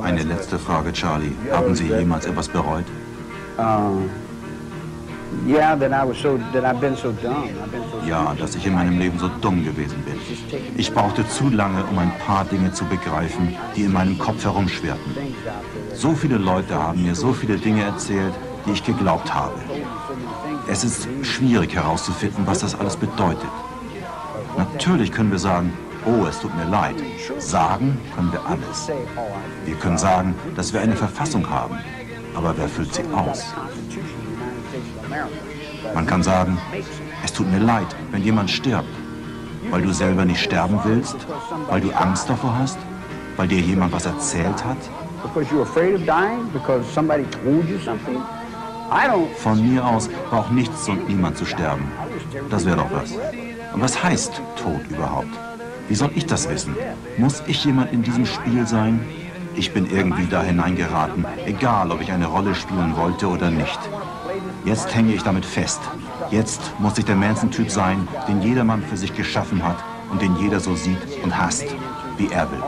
Eine letzte Frage, Charlie. Haben Sie jemals etwas bereut? Uh, Ja, dass ich in meinem Leben so dumm gewesen bin. Ich brauchte zu lange, um ein paar Dinge zu begreifen, die in meinem Kopf herumschwirrten. So viele Leute haben mir so viele Dinge erzählt, die ich geglaubt habe. Es ist schwierig herauszufinden, was das alles bedeutet. Natürlich können wir sagen, oh, es tut mir leid. Sagen können wir alles. Wir können sagen, dass wir eine Verfassung haben. Aber wer füllt sie aus? Man kann sagen, es tut mir leid, wenn jemand stirbt. Weil du selber nicht sterben willst? Weil du Angst davor hast? Weil dir jemand was erzählt hat? Von mir aus braucht nichts und niemand zu sterben. Das wäre doch was. Und was heißt Tod überhaupt? Wie soll ich das wissen? Muss ich jemand in diesem Spiel sein? Ich bin irgendwie da hineingeraten, egal ob ich eine Rolle spielen wollte oder nicht. Jetzt hänge ich damit fest. Jetzt muss ich der Manson-Typ sein, den jedermann für sich geschaffen hat und den jeder so sieht und hasst, wie er will.